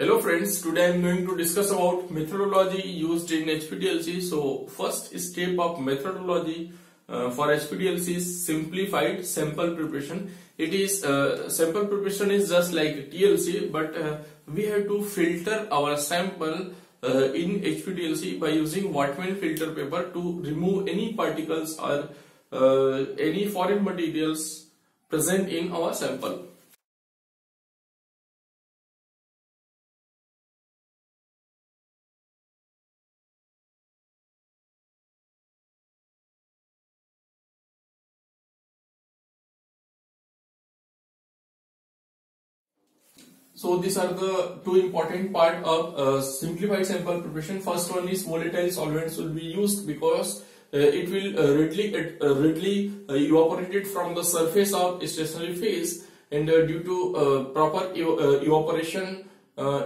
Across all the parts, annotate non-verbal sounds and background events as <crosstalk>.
Hello friends, today I am going to discuss about methodology used in HPTLC. So first step of methodology uh, for HPTLC is simplified sample preparation. It is uh, sample preparation is just like TLC but uh, we have to filter our sample uh, in HPTLC by using Whatman filter paper to remove any particles or uh, any foreign materials present in our sample. So these are the two important part of uh, simplified sample preparation. First one is volatile solvents will be used because uh, it will uh, readily uh, readily uh, evaporated from the surface of stationary phase and uh, due to uh, proper ev evaporation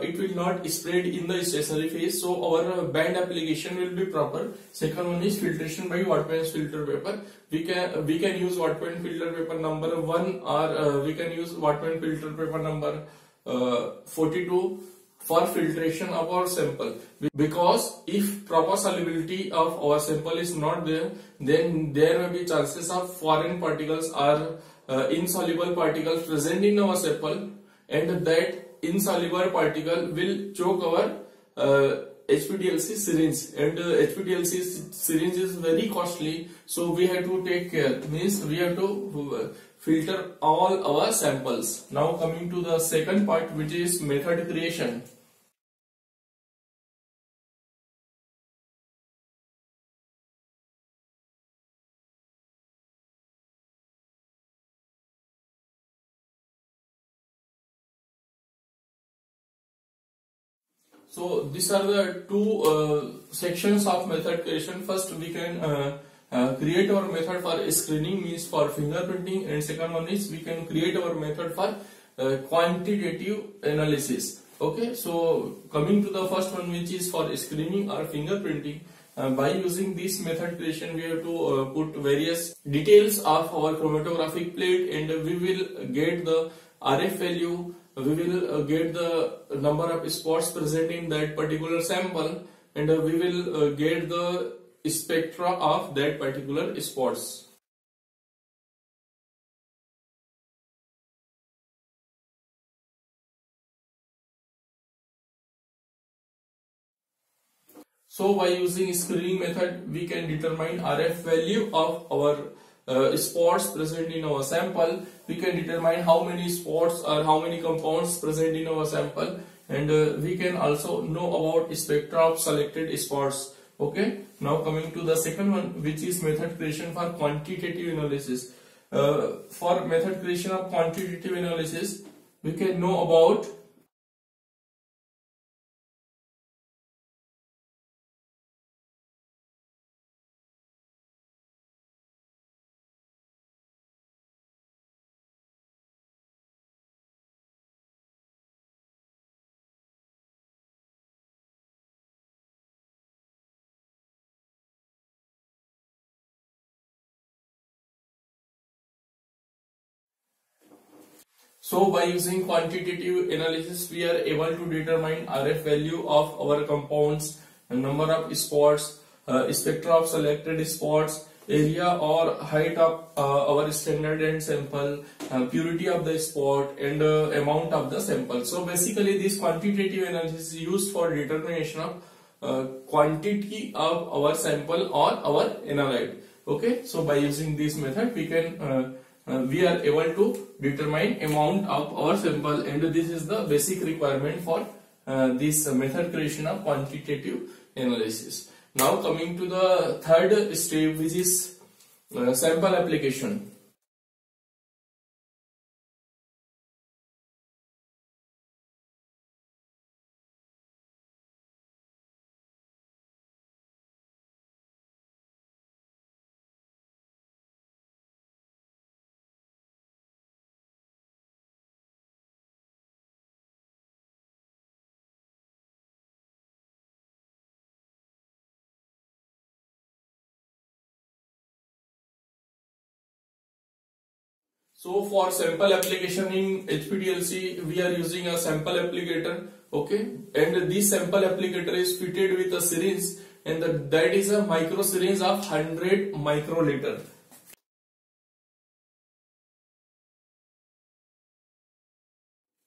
it will not spread in the stationary phase. So our band application will be proper. Second one is filtration by Whatman's filter paper. We can we can use Whatman filter paper number 1 or we can use Whatman filter paper number 42 for filtration of our sample. Because if proper solubility of our sample is not there then there may be chances of foreign particles or uh, insoluble particles present in our sample and that insoluble particle will choke our uh, HPTLC syringe and uh, HPTLC syringe is very costly so we have to take care means we have to uh, filter all our samples. Now coming to the second part which is method creation. So these are the two uh, sections of method creation. First we can uh, uh, create our method for screening means for fingerprinting and second one is we can create our method for uh, quantitative analysis okay so coming to the first one which is for screening or fingerprinting uh, by using this method creation we have to uh, put various details of our chromatographic plate and we will get the RF value we will uh, get the number of spots present in that particular sample and we will get the spectra of that particular spots. So by using screening method, we can determine RF value of our uh, spots present in our sample. We can determine how many spots or how many compounds present in our sample and uh, we can also know about spectra of selected spots okay now coming to the second one which is method creation for quantitative analysis uh, for method creation of quantitative analysis we can know about So by using quantitative analysis, we are able to determine RF value of our compounds, number of spots, uh, spectra of selected spots, area or height of uh, our standard and sample, uh, purity of the spot and uh, amount of the sample. So basically this quantitative analysis is used for determination of uh, quantity of our sample or our analyte. Okay, so by using this method we can uh, we are able to determine amount of our sample and this is the basic requirement for uh, this method creation of quantitative analysis. Now coming to the third step which is uh, sample application. So for sample application in HPTLC, we are using a sample applicator okay? And this sample applicator is fitted with a syringe and the, that is a micro syringe of 100 microliter.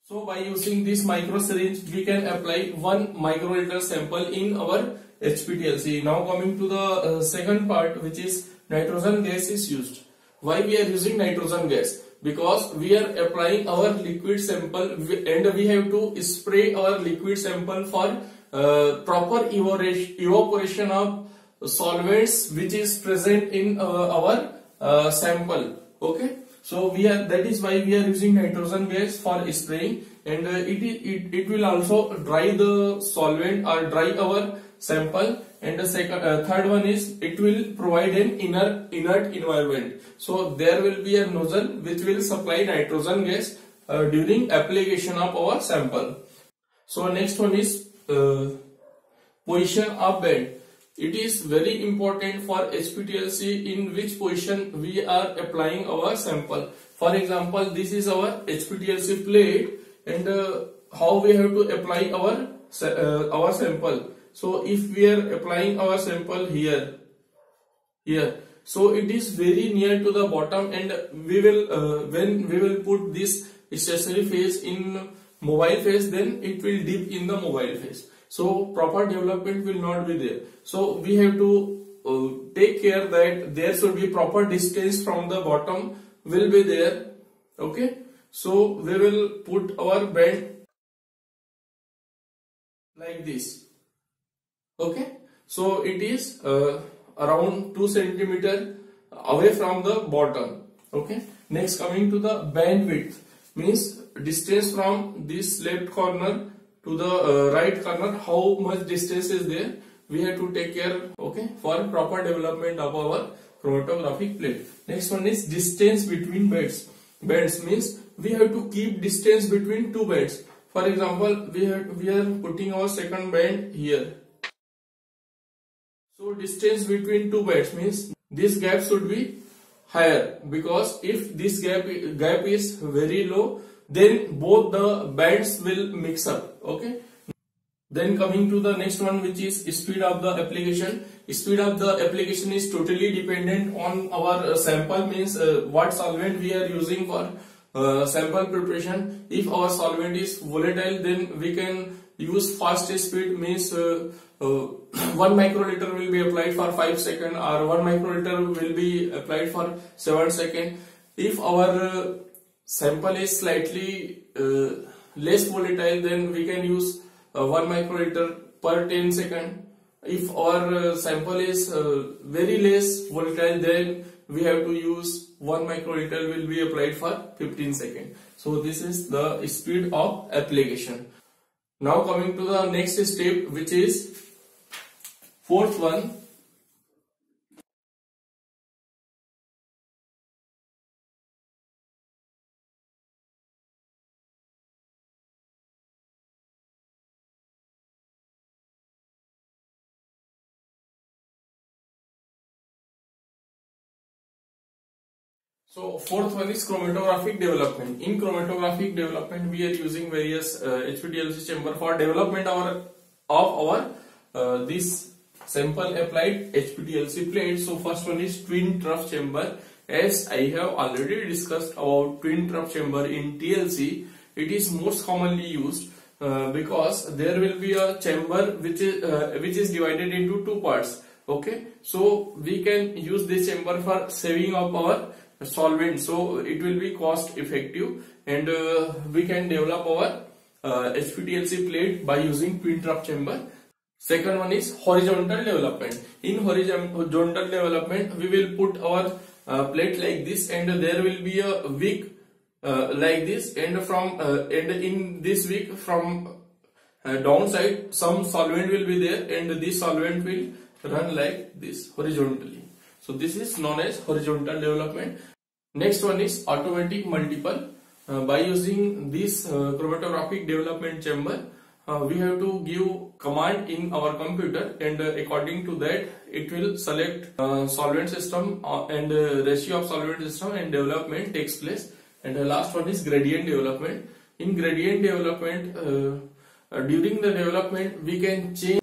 So by using this micro syringe we can apply 1 microliter sample in our HPTLC now coming to the uh, second part which is nitrogen gas is used why we are using nitrogen gas? Because we are applying our liquid sample and we have to spray our liquid sample for uh, proper evaporation of solvents which is present in uh, our uh, sample. Okay? So we are that is why we are using nitrogen gas for spraying and uh, it, it it will also dry the solvent or dry our sample and the second uh, third one is it will provide an inner inert environment. So there will be a nozzle which will supply nitrogen gas uh, during application of our sample. So next one is uh, position of bed it is very important for HPTLC in which position we are applying our sample. For example this is our HPTLC plate and uh, how we have to apply our uh, our sample so if we are applying our sample here, here, so it is very near to the bottom and we will, uh, when we will put this stationary phase in mobile phase, then it will dip in the mobile phase. So proper development will not be there. So we have to uh, take care that there should be proper distance from the bottom will be there. Okay. So we will put our band like this okay? So it is uh, around 2 centimeter away from the bottom. Okay? Next coming to the bandwidth. Means distance from this left corner to the uh, right corner how much distance is there? We have to take care okay for proper development of our chromatographic plate. Next one is distance between beds. Beds means we have to keep distance between two beds. For example we have we are putting our second band here so distance between two beds means this gap should be higher because if this gap gap is very low then both the bands will mix up okay? Then coming to the next one which is speed of the application. Speed of the application is totally dependent on our sample means uh, what solvent we are using for uh, sample preparation. If our solvent is volatile then we can use fast speed means uh, uh, <clears throat> 1 microliter will be applied for 5 second or 1 microliter will be applied for 7 second. If our uh, sample is slightly uh, less volatile then we can use uh, 1 microliter per 10 second. If our uh, sample is very less volatile then we have to use 1 microliter will be applied for 15 second. So this is the speed of application now coming to the next step which is Fourth one, So fourth one is chromatographic development. In chromatographic development, we are using various uh, HPTLC chamber for development of our, of our uh, this sample applied HPTLC plate. So first one is twin trough chamber. As I have already discussed about twin trough chamber in TLC, it is most commonly used uh, because there will be a chamber which is uh, which is divided into two parts. Okay, so we can use this chamber for saving of our solvent. So it will be cost effective, and uh, we can develop our HPTLC uh, plate by using twin trough chamber. Second one is horizontal development. In horizontal development, we will put our uh, plate like this and there will be a wick uh, like this and from uh, and in this wick from uh, downside some solvent will be there and this solvent will run like this horizontally. So this is known as horizontal development. Next one is automatic multiple. Uh, by using this uh, chromatographic development chamber, uh, we have to give command in our computer and uh, according to that it will select uh, solvent system uh, and ratio of solvent system and development takes place and the last one is gradient development in gradient development during the development we can change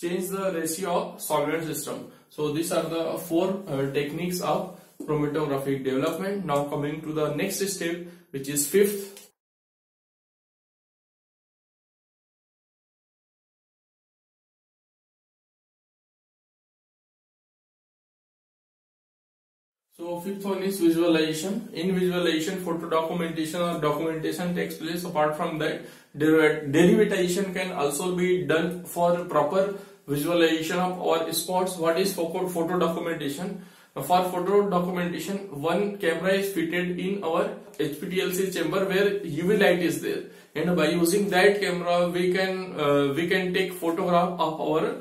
change the ratio of solvent system so these are the four uh, techniques of chromatographic development now coming to the next step which is fifth So fifth one is visualization. In visualization, photo documentation or documentation takes place. Apart from that, derivatization can also be done for proper visualization of our spots. What is photo documentation? For photo documentation, one camera is fitted in our HPTLC chamber where UV light is there, and by using that camera, we can uh, we can take photograph of our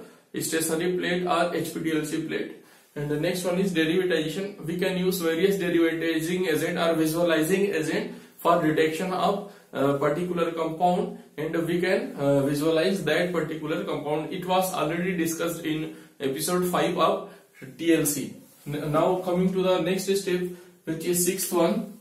stationary plate or HPTLC plate and the next one is derivatization. We can use various derivatizing agent or visualizing agent for detection of a particular compound and we can uh, visualize that particular compound. It was already discussed in episode 5 of TLC. Now coming to the next step which is sixth one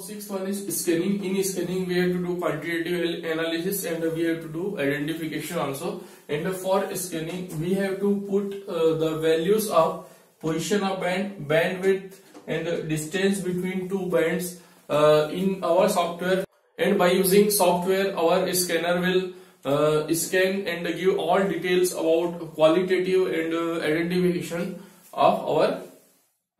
sixth one is scanning. In scanning, we have to do quantitative analysis and we have to do identification also. And for scanning, we have to put uh, the values of position of band, bandwidth, and distance between two bands uh, in our software. And by using software, our scanner will uh, scan and give all details about qualitative and uh, identification of our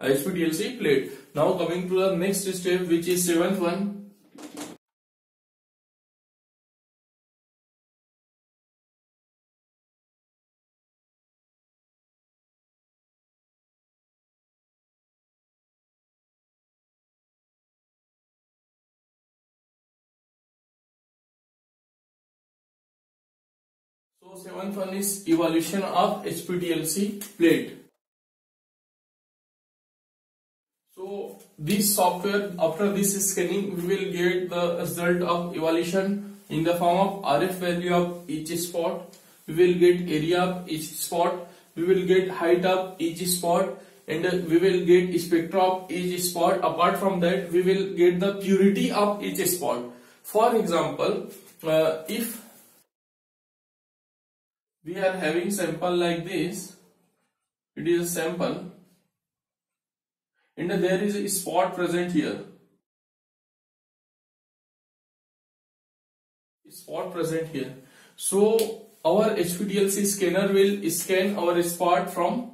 HPTLC plate. Now coming to the next step which is seventh one. So seventh one is evaluation of HPTLC plate. This software after this scanning we will get the result of evaluation in the form of RF value of each spot. We will get area of each spot. We will get height of each spot and we will get spectra of each spot. Apart from that we will get the purity of each spot. For example, uh, if we are having sample like this, it is a sample and there is a spot present here. Spot present here. So our HPTLC scanner will scan our spot from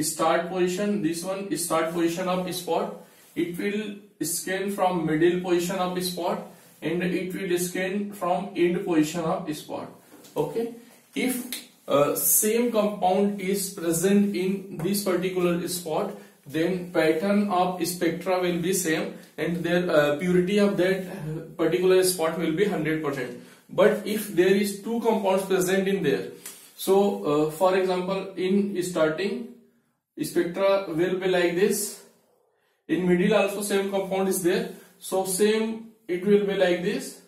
start position. This one start position of spot. It will scan from middle position of spot and it will scan from end position of spot. Okay? If uh, same compound is present in this particular spot then pattern of spectra will be same and their uh, purity of that particular spot will be 100% but if there is two compounds present in there so uh, for example in starting spectra will be like this. In middle also same compound is there. So same it will be like this.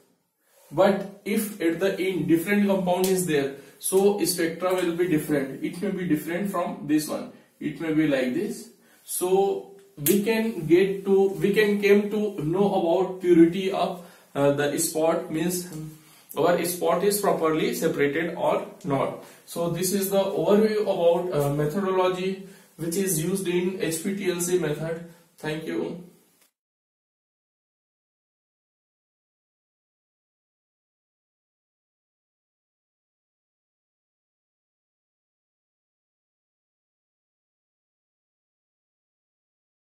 But if at the end different compound is there so spectra will be different. It may be different from this one. It may be like this so we can get to we can came to know about purity of uh, the spot means our spot is properly separated or not. So this is the overview about uh, methodology which is used in HPTLC method. Thank you